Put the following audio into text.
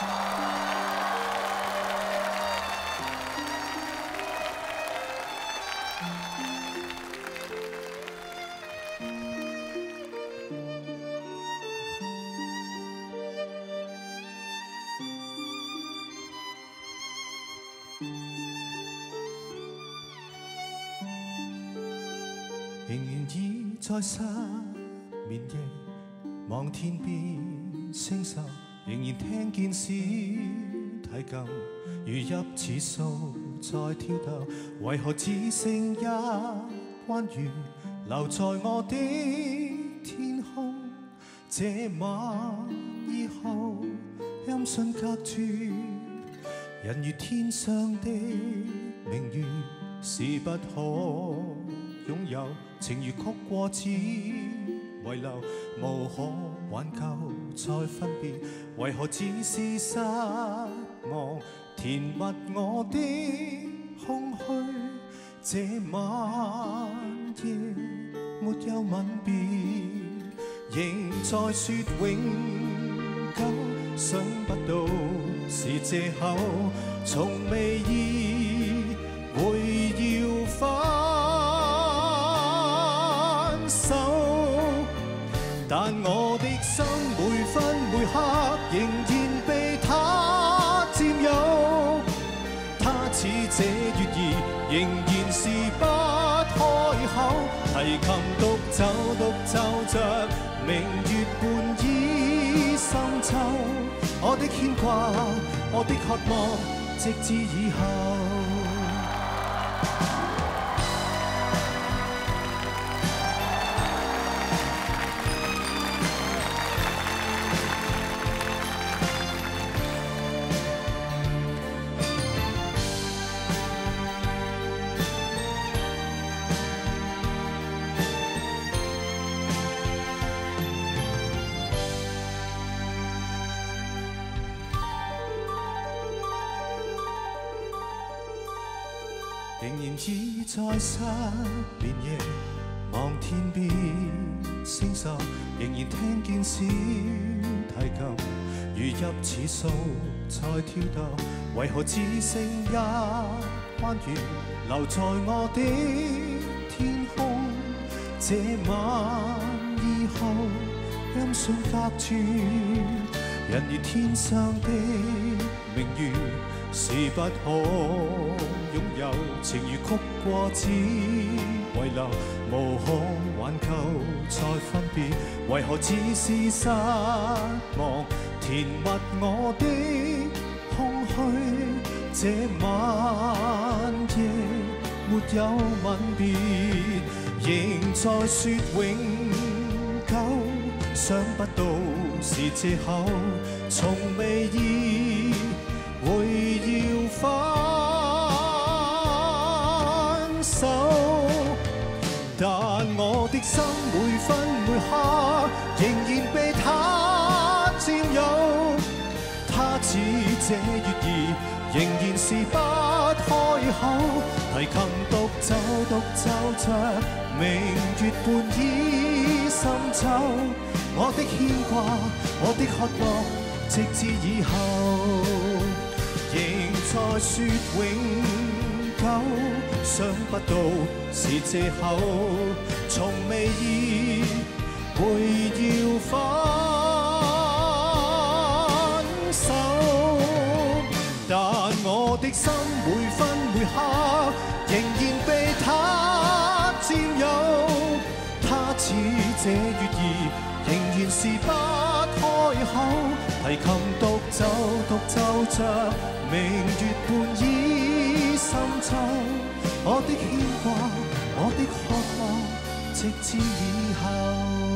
仍然倚在失眠夜，望天边星宿，仍然听见小提琴如泣似诉在跳动。为何只剩一弯月留在我的天空？这晚以后，音讯隔绝，人如天上的明月，是不可。拥有情如曲过只遗留，无可挽救再分别，为何只是失望填密我的空虚？这晚夜没有吻别，仍在说永久，想不到是借口，从未意会要分。但我的心每分每刻仍然被他占有，他似这月兒仍然是不開口，提琴獨奏獨奏着明月半倚深秋，我的牽掛，我的渴望，直至以後。仍然倚在失眠夜，望天边星宿，仍然听见小提琴如泣似诉在跳动。为何只剩一弯月留在我的天空？这晚以后，音讯隔绝，人如天上的明月，是不可。拥有情如曲过只遗留，无可挽救再分别，为何只是失望填密我的空虚？这晚夜没有吻别，仍在说永久。想不到是借口，从未意会要分手，但。我的心每分每刻仍然被他占有，他似这月兒仍然是不開口，提琴獨奏獨奏着明月半倚深秋，我的牽掛，我的渴望，直至以後仍在說永久，想不到是借口。從未意會要分手，但我的心每分每刻仍然被他占有。他似這月兒，仍然是不開口，提琴独奏独奏着明月半倚深秋。我的牵挂，我的渴望。直至以后。